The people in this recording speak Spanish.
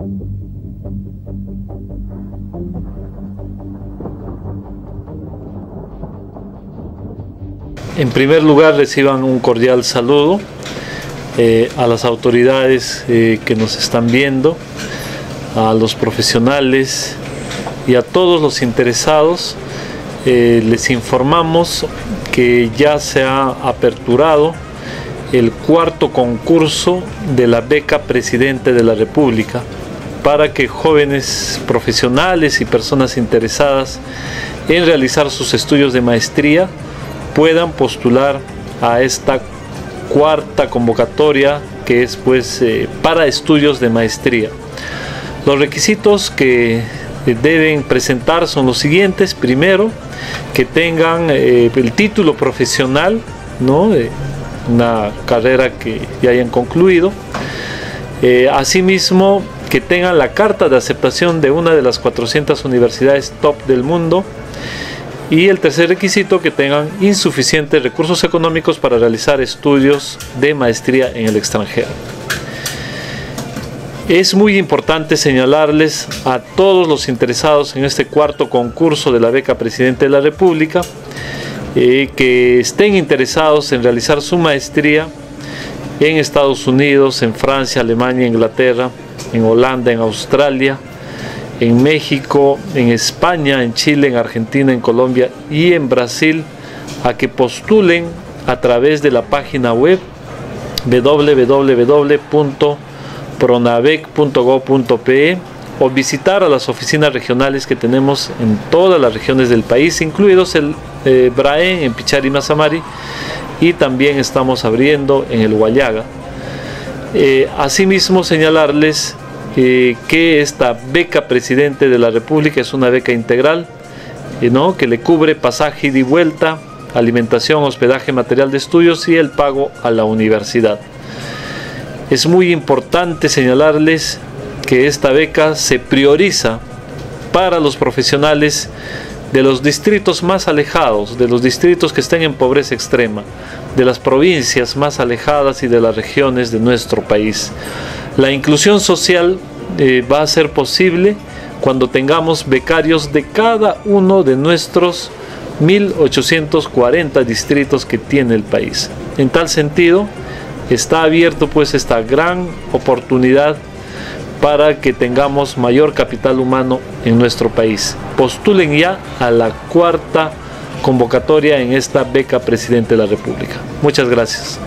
En primer lugar, reciban un cordial saludo eh, a las autoridades eh, que nos están viendo, a los profesionales y a todos los interesados. Eh, les informamos que ya se ha aperturado el cuarto concurso de la beca Presidente de la República para que jóvenes profesionales y personas interesadas en realizar sus estudios de maestría puedan postular a esta cuarta convocatoria que es pues eh, para estudios de maestría. Los requisitos que deben presentar son los siguientes. Primero, que tengan eh, el título profesional, ¿no? una carrera que ya hayan concluido. Eh, asimismo, que tengan la carta de aceptación de una de las 400 universidades top del mundo. Y el tercer requisito, que tengan insuficientes recursos económicos para realizar estudios de maestría en el extranjero. Es muy importante señalarles a todos los interesados en este cuarto concurso de la beca Presidente de la República eh, que estén interesados en realizar su maestría en Estados Unidos, en Francia, Alemania, Inglaterra, en Holanda, en Australia, en México, en España, en Chile, en Argentina, en Colombia y en Brasil a que postulen a través de la página web www.pronavec.gov.pe o visitar a las oficinas regionales que tenemos en todas las regiones del país, incluidos el eh, Braen en Pichari Mazamari y también estamos abriendo en el Guayaga. Eh, asimismo señalarles eh, que esta beca presidente de la República es una beca integral ¿no? que le cubre pasaje y vuelta, alimentación, hospedaje, material de estudios y el pago a la universidad. Es muy importante señalarles que esta beca se prioriza para los profesionales de los distritos más alejados, de los distritos que estén en pobreza extrema, de las provincias más alejadas y de las regiones de nuestro país. La inclusión social eh, va a ser posible cuando tengamos becarios de cada uno de nuestros 1840 distritos que tiene el país. En tal sentido, está abierto pues esta gran oportunidad para que tengamos mayor capital humano en nuestro país. Postulen ya a la cuarta convocatoria en esta beca Presidente de la República. Muchas gracias.